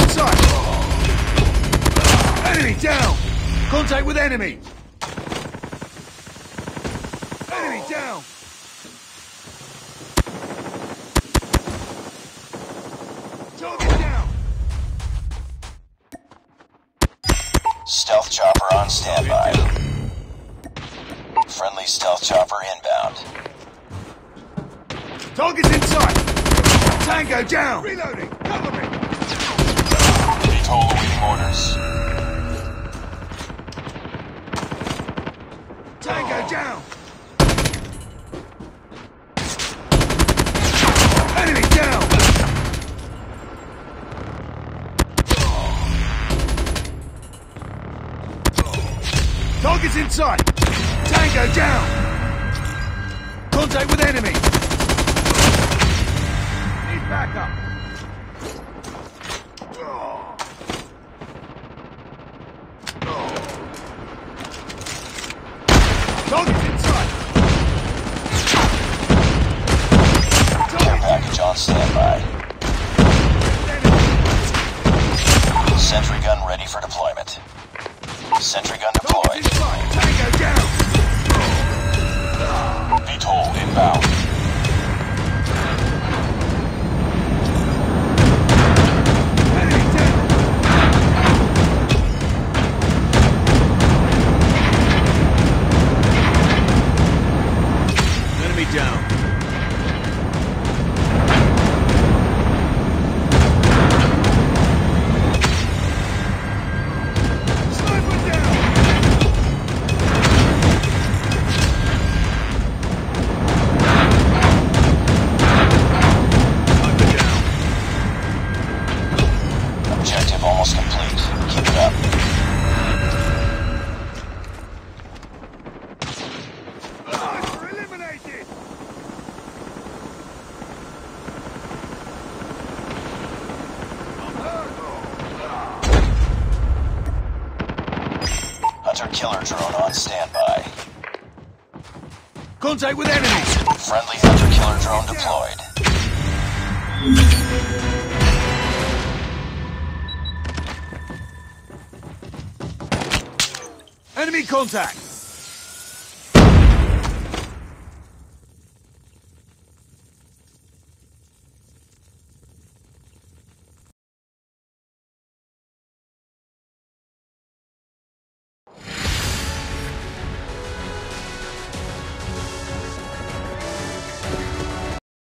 inside! Enemy down! Contact with enemy! Enemy down! Target down! Stealth chopper on standby. Friendly stealth chopper inbound. Target's inside! Tango down! Reloading! Cover VTOL awaiting orders. Tango down! Enemy down! Target's inside! Tango down! Contact with enemy! Need backup! Target's! Care package on standby. Sentry gun ready for deployment. Sentry gun deployed. Tango down! VTOL inbound. Hunter killer drone on standby. Contact with enemy! Friendly hunter killer drone deployed. Enemy contact!